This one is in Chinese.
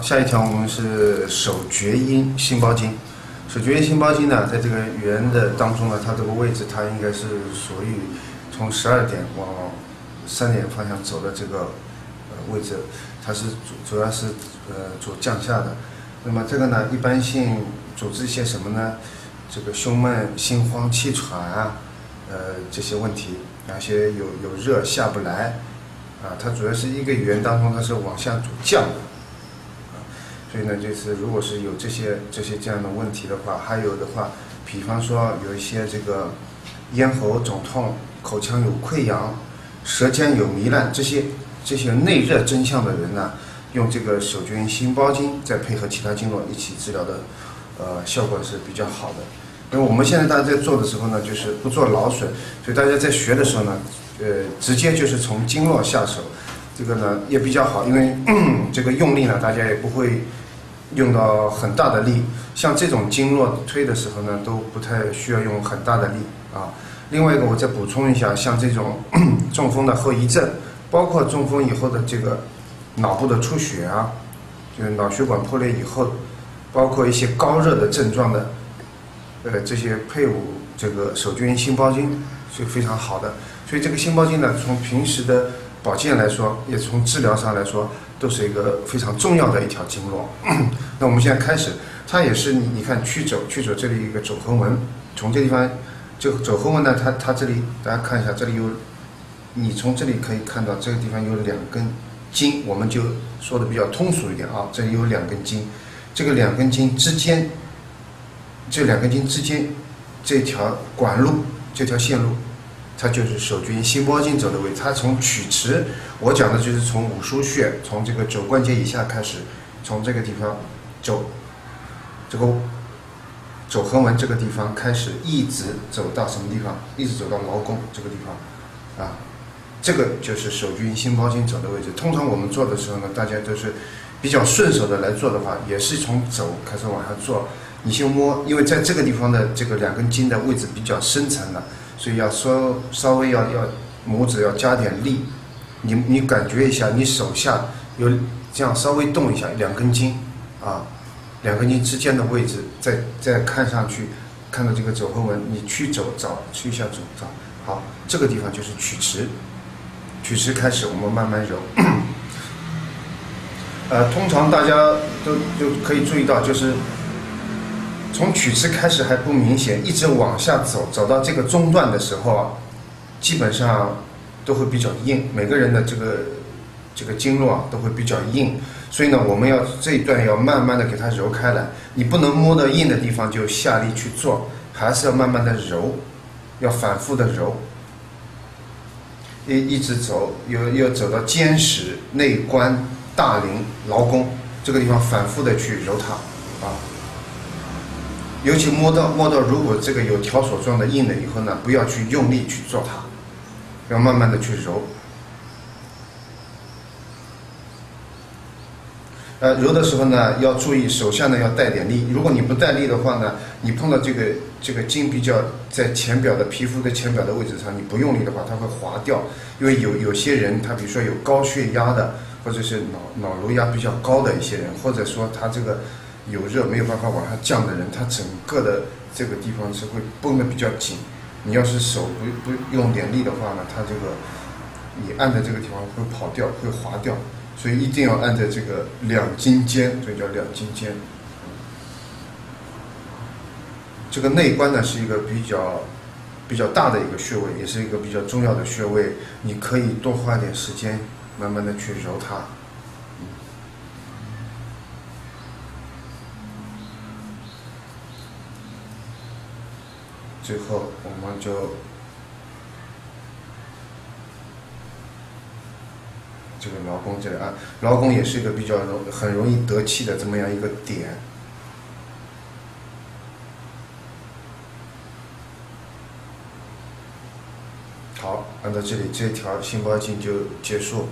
下一条我们是手厥阴心包经。手厥阴心包经呢，在这个圆的当中呢，它这个位置它应该是属于从十二点往三点方向走的这个呃位置，它是主主要是呃主降下的。那么这个呢，一般性主治一些什么呢？这个胸闷、心慌、气喘啊，呃这些问题，有些有有热下不来啊，它主要是一个圆当中它是往下主降的。所以呢，就是如果是有这些这些这样的问题的话，还有的话，比方说有一些这个咽喉肿痛、口腔有溃疡、舌尖有糜烂这些这些内热真相的人呢，用这个手厥阴心包经，再配合其他经络一起治疗的，呃，效果是比较好的。因为我们现在大家在做的时候呢，就是不做劳损，所以大家在学的时候呢，呃，直接就是从经络下手，这个呢也比较好，因为 这个用力呢，大家也不会。用到很大的力，像这种经络推的时候呢，都不太需要用很大的力啊。另外一个，我再补充一下，像这种 中风的后遗症，包括中风以后的这个脑部的出血啊，就是脑血管破裂以后，包括一些高热的症状的，呃，这些配伍这个手厥阴心包经是非常好的。所以这个心包经呢，从平时的保健来说，也从治疗上来说。都是一个非常重要的一条经络。那我们现在开始，它也是你你看曲肘，曲肘这里一个肘横纹，从这地方，就肘横纹呢，它它这里大家看一下，这里有，你从这里可以看到这个地方有两根筋，我们就说的比较通俗一点啊，这里有两根筋，这个两根筋之间，这两根筋之间这条管路，这条线路。它就是手厥阴心包经走的位置，它从曲池，我讲的就是从五腧穴，从这个肘关节以下开始，从这个地方肘，这个肘横纹这个地方开始，一直走到什么地方？一直走到劳宫这个地方，啊，这个就是手厥阴心包经走的位置。通常我们做的时候呢，大家都是比较顺手的来做的话，也是从肘开始往下做。你先摸，因为在这个地方的这个两根筋的位置比较深层了。所以要稍稍微要要拇指要加点力，你你感觉一下，你手下有这样稍微动一下两根筋，啊，两根筋之间的位置，再再看上去，看到这个肘横纹，你曲肘找去一下肘找，好，这个地方就是曲池，曲池开始我们慢慢揉，呃，通常大家都就可以注意到就是。从曲池开始还不明显，一直往下走，走到这个中段的时候啊，基本上都会比较硬。每个人的这个这个经络啊都会比较硬，所以呢，我们要这一段要慢慢的给它揉开来。你不能摸到硬的地方就下力去做，还是要慢慢的揉，要反复的揉，一一直走，又又走到肩石、内关、大陵、劳宫这个地方，反复的去揉它，啊。尤其摸到摸到，如果这个有条索状的硬了以后呢，不要去用力去做它，要慢慢的去揉。呃，揉的时候呢，要注意手下呢要带点力。如果你不带力的话呢，你碰到这个这个筋比较在前表的皮肤的前表的位置上，你不用力的话，它会滑掉。因为有有些人，他比如说有高血压的，或者是脑脑颅压比较高的一些人，或者说他这个。有热没有办法往下降的人，他整个的这个地方是会绷得比较紧。你要是手不不用点力的话呢，他这个你按在这个地方会跑掉，会滑掉。所以一定要按在这个两筋间，所以叫两筋间。这个内关呢是一个比较比较大的一个穴位，也是一个比较重要的穴位。你可以多花点时间，慢慢的去揉它。最后，我们就这个劳宫这里啊，劳宫也是一个比较容很容易得气的这么样一个点。好，按照这里这条心包经就结束。